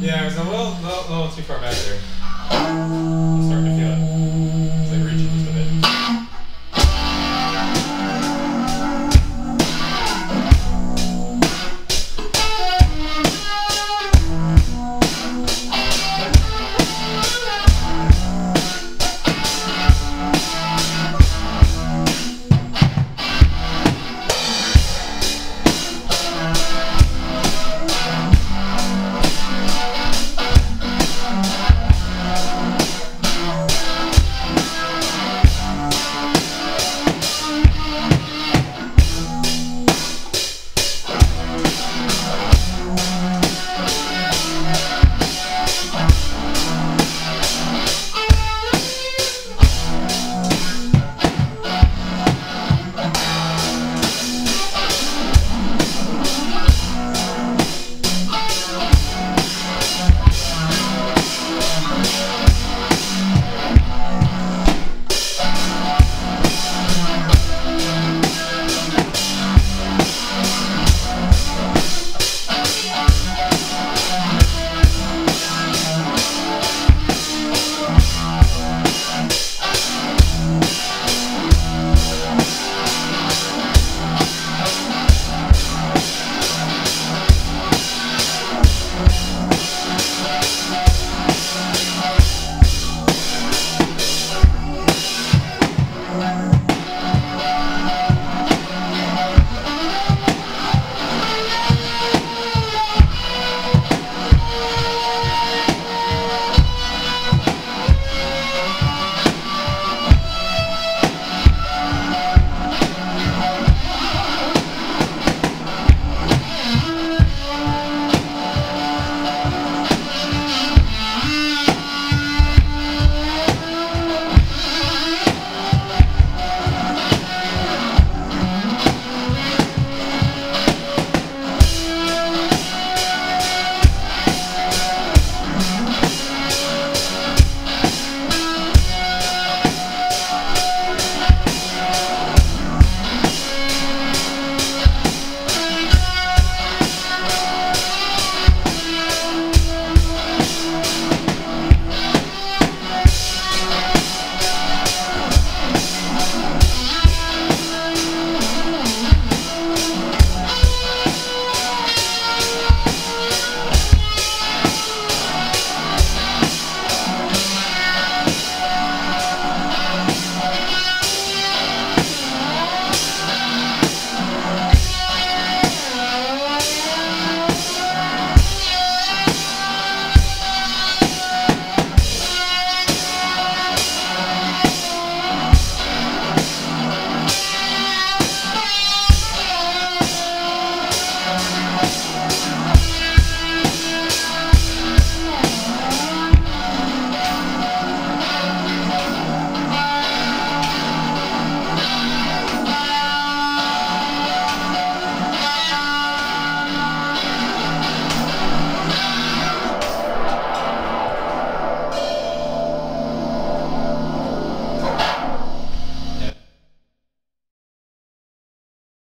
yeah, it was a little, little, little too far back there. I'm starting to feel it.